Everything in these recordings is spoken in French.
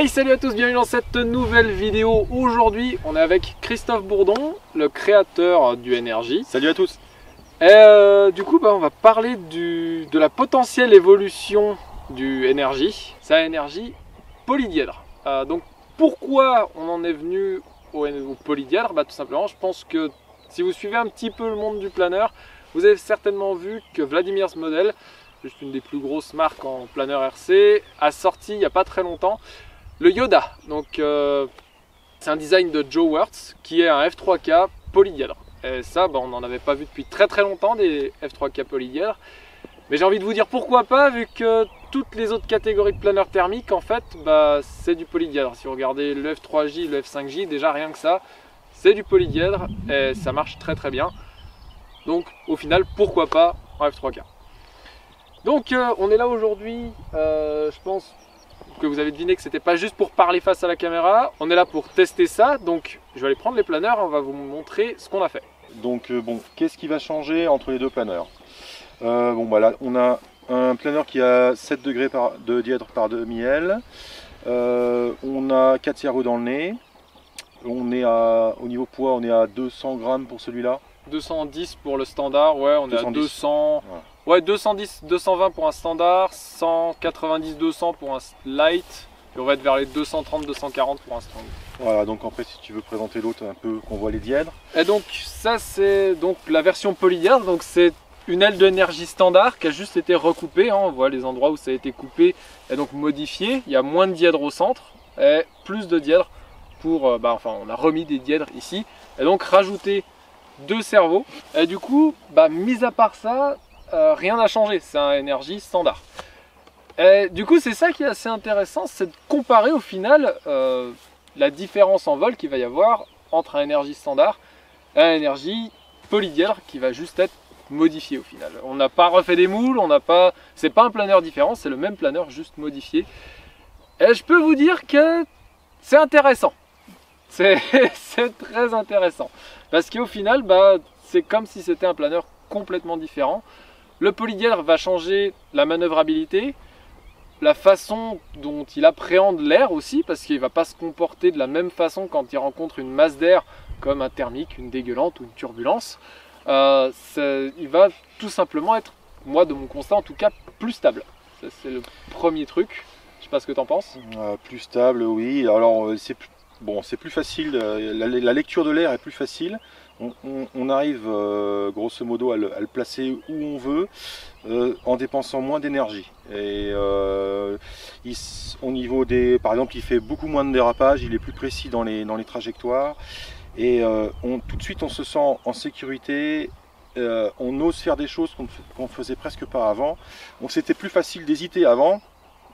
Hey salut à tous, bienvenue dans cette nouvelle vidéo. Aujourd'hui on est avec Christophe Bourdon, le créateur du Energy. Salut à tous Et euh, du coup bah, on va parler du, de la potentielle évolution du Energy. C'est un Energy polydièdre. Euh, donc pourquoi on en est venu au, au polydièdre? Bah, Tout simplement je pense que si vous suivez un petit peu le monde du planeur, vous avez certainement vu que Vladimir's Model, juste une des plus grosses marques en planeur RC, a sorti il n'y a pas très longtemps le Yoda. Donc euh, c'est un design de Joe Wirtz qui est un F3K polydièdre. Et ça, bah, on n'en avait pas vu depuis très très longtemps des F3K polydièdres. Mais j'ai envie de vous dire pourquoi pas, vu que toutes les autres catégories de planeurs thermiques, en fait, bah, c'est du polydièdre. Si vous regardez le F3J, le F5J, déjà rien que ça, c'est du polydièdre et ça marche très très bien. Donc au final, pourquoi pas en F3K. Donc euh, on est là aujourd'hui, euh, je pense que vous avez deviné que c'était pas juste pour parler face à la caméra, on est là pour tester ça, donc je vais aller prendre les planeurs, on va vous montrer ce qu'on a fait. Donc euh, bon, qu'est-ce qui va changer entre les deux planeurs euh, Bon bah là, on a un planeur qui a 7 degrés par, de dièdre par demi-L, euh, on a 4 cerveaux dans le nez, on est à, au niveau poids, on est à 200 grammes pour celui-là. 210 pour le standard, ouais, on 210. est à 200, Voilà. Ouais, 210, 220 pour un standard, 190, 200 pour un light, et on va être vers les 230, 240 pour un strong. Voilà, donc après si tu veux présenter l'autre un peu, qu'on voit les dièdres. Et donc ça c'est donc la version polydièdre, donc c'est une aile d'énergie standard qui a juste été recoupée, hein. on voit les endroits où ça a été coupé et donc modifié, il y a moins de dièdres au centre et plus de dièdres pour, euh, bah, enfin on a remis des dièdres ici et donc rajouté deux cerveaux et du coup, bah, mis à part ça, euh, rien n'a changé, c'est un énergie standard. Du coup c'est ça qui est assez intéressant, c'est de comparer au final euh, la différence en vol qu'il va y avoir entre un énergie standard et un énergie polydièdre qui va juste être modifié au final. On n'a pas refait des moules, on n'a pas, c'est pas un planeur différent, c'est le même planeur juste modifié. Et je peux vous dire que c'est intéressant. C'est c'est très intéressant parce qu'au final, bah, c'est comme si c'était un planeur complètement différent. Le polydièdre va changer la manœuvrabilité, la façon dont il appréhende l'air aussi, parce qu'il ne va pas se comporter de la même façon quand il rencontre une masse d'air comme un thermique, une dégueulante ou une turbulence. Euh, il va tout simplement être, moi de mon constat en tout cas, plus stable. Ça, C'est le premier truc. Je sais pas ce que tu en penses. Euh, plus stable, oui. Alors euh, c'est bon, c'est plus facile. la lecture de l'air est plus facile. On, on- on arrive euh, grosso modo à le, placer où on veut euh, en dépensant moins d'énergie. Et euh, au niveau des, par exemple, il fait beaucoup moins de dérapage. Il est plus précis dans les trajectoires. Et on, tout de suite, on se sent en sécurité. on ose faire des choses qu'on qu'on faisait presque pas avant. Donc c'était plus facile d'hésiter avant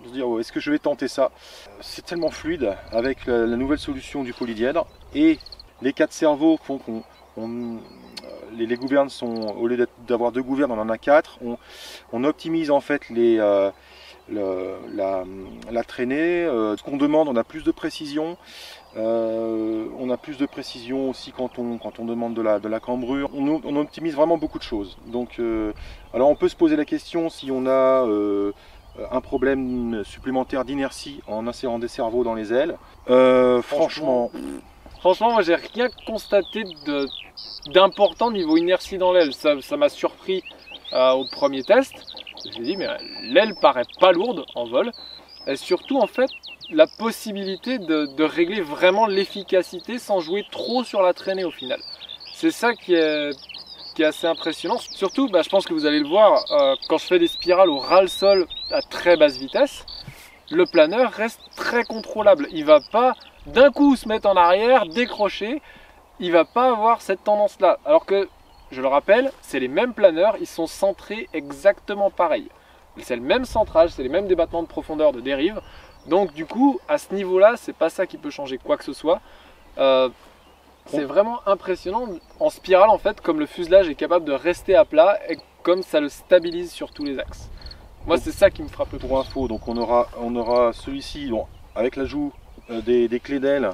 de se dire oh, est-ce que je vais tenter ça? C'est tellement fluide avec la, la nouvelle solution du polydièdre et les quatre cerveaux font qu'on on- les, les gouvernes sont au lieu d'avoir deux gouvernes on en a quatre on, on optimise en fait les euh, le- la, la traînée Euh, ce qu'on demande on a plus de précision Euh, on a plus de précision aussi quand on, quand on demande de la, de la cambrure. On, optimise vraiment beaucoup de choses. Donc, alors on peut se poser la question si on a un problème supplémentaire d'inertie en insérant des cerveaux dans les ailes. Franchement, Franchement, moi j'ai rien constaté d'important niveau inertie dans l'aile. Ça m'a surpris euh, au premier test. J'ai dit, mais l'aile paraît pas lourde en vol. Et surtout, en fait, la possibilité de, régler vraiment l'efficacité sans jouer trop sur la traînée au final. C'est ça qui est, assez impressionnant. Surtout, bah, je pense que vous allez le voir, euh, quand je fais des spirales au ras-le-sol à très basse vitesse, le planeur reste très contrôlable. Il va pas d'un coup se mettre en arrière, décrocher. Il va pas avoir cette tendance-là. Alors que, je le rappelle, c'est les mêmes planeurs, ils sont centrés exactement pareil. C'est le même centrage, c'est les mêmes débattements de profondeur de dérive. Donc du coup, à ce niveau-là, c'est pas ça qui peut changer quoi que ce soit. Euh, c'est vraiment impressionnant en spirale en fait, comme le fuselage est capable de rester à plat et comme ça le stabilise sur tous les axes. Moi, c'est ça qui me frappe le plus. pour info, donc on aura, on aura celui-ci bon, avec l'ajout euh, des, des clés d'aile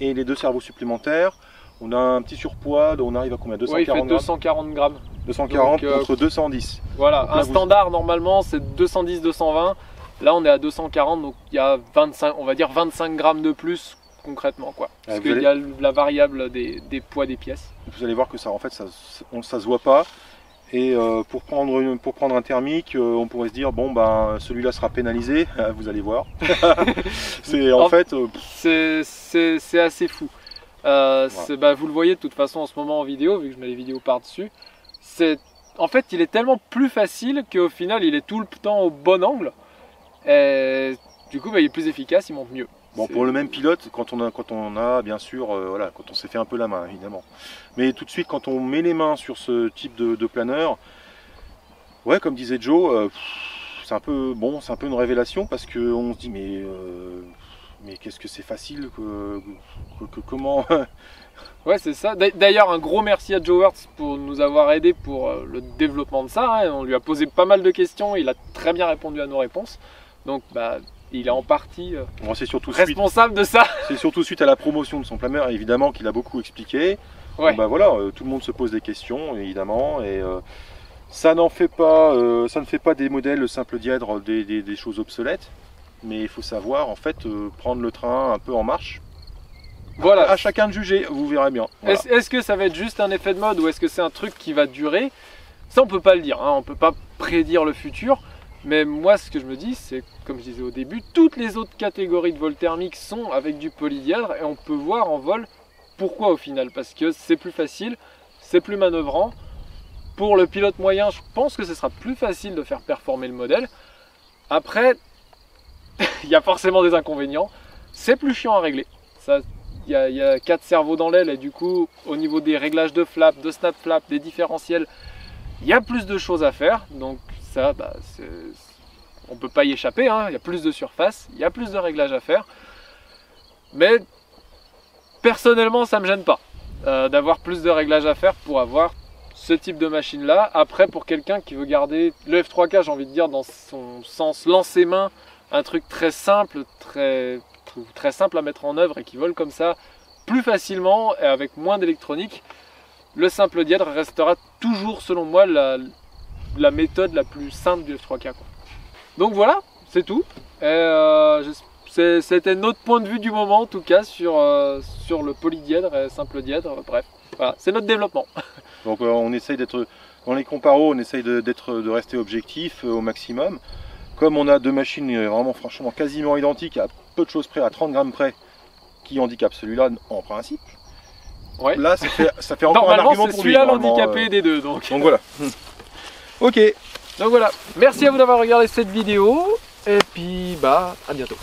et les deux cerveaux supplémentaires. On a un petit surpoids, on arrive à combien? Ouais, il fait 240 grammes 240 grammes. 240 Donc, euh, contre 210. Voilà, là, un vous- standard normalement c'est 210-220. Là, on est à 240, donc il y a 25, on va dire 25 grammes de plus concrètement, quoi. Parce Ah, vous qu'il allez- y a la variable des, des poids des pièces. Vous allez voir que ça, en fait, ça, on, ça se voit pas. Et euh, pour, prendre une- pour prendre un thermique, euh, on pourrait se dire bon ben celui-là sera pénalisé. Vous allez voir. c'est en En- fait, euh, C'est- assez fou. Euh, bah, vous le voyez de toute façon en ce moment en vidéo, vu que je mets les vidéos par-dessus. C'est En fait, il est tellement plus facile qu'au final, il est tout le temps au bon angle. Et du coup, bah, il est plus efficace, il monte mieux. Bon pour le même pilote, quand on a, quand on a bien sûr, euh, voilà, quand on s'est fait un peu la main évidemment. Mais tout de suite, quand on met les mains sur ce type de, de planeur, ouais, comme disait Joe, euh, c'est un peu bon, c'est un peu une révélation parce que on se dit mais euh, mais qu'est-ce que c'est facile que, que- que- comment Ouais, c'est ça. D'a- D'ailleurs, un gros merci à Joe Wertz pour nous avoir aidé pour euh, le développement de ça. hein. On lui a posé pas mal de questions, il a très bien répondu à nos réponses. Donc, bah, il est en partie euh, Bon, c'est surtout suite, responsable de ça. c'est surtout suite à la promotion de son planeur, évidemment qu'il a beaucoup expliqué. Ouais. Bon, bah voilà, euh, tout le monde se pose des questions évidemment et euh, ça n'en fait pas, ça ne fait pas des modèles simples dièdres des, des- des choses obsolètes, mais il faut savoir en fait prendre le train un peu en marche. Voilà. À chacun de juger, vous verrez bien. Voilà. Est-ce est-ce que ça va être juste un effet de mode ou est-ce que c'est un truc qui va durer? Ça, on peut pas le dire. Hein. On peut pas prédire le futur. Mais moi, ce que je me dis, c'est, comme je disais au début, toutes les autres catégories de vol thermique sont avec du polydièdre et on peut voir en vol pourquoi au final. Parce que c'est plus facile, c'est plus manœuvrant. Pour le pilote moyen, je pense que ce sera plus facile de faire performer le modèle. Après, il y a forcément des inconvénients. C'est plus chiant à régler. Ça, il y, a, il y a quatre cerveaux dans l'aile et du coup, au niveau des réglages de flap, de snap flap, des différentiels, il y a plus de choses à faire. Donc bah, on peut pas y échapper. hein. Il y a plus de surface, il y a plus de réglages à faire. Mais personnellement, ça me gêne pas euh, d'avoir plus de réglages à faire pour avoir ce type de machine là. Après, pour quelqu'un qui veut garder le F3K, j'ai envie de dire dans son sens lancer main, un truc très simple, très très simple à mettre en œuvre et qui vole comme ça plus facilement et avec moins d'électronique, le simple dièdre restera toujours selon moi la, la méthode la plus simple du F3K. quoi. Donc voilà, c'est tout. Euh, C'était notre point de vue du moment en tout cas sur, euh, sur le polydièdre et simple dièdre. Bref, voilà, c'est notre développement. Donc euh, on essaye d'être dans les comparos, on essaye de, d'être, de rester objectif au maximum. Comme on a deux machines vraiment franchement quasiment identiques, à peu de choses près, à 30 grammes près, qui handicapent celui-là en principe. Ouais. Là, ça fait, ça fait encore un argument pour lui. celui-là normalement, l'handicapé euh. des deux. Donc. Donc voilà. ok. donc voilà, merci à vous d'avoir regardé cette vidéo. Et puis, bah, à bientôt.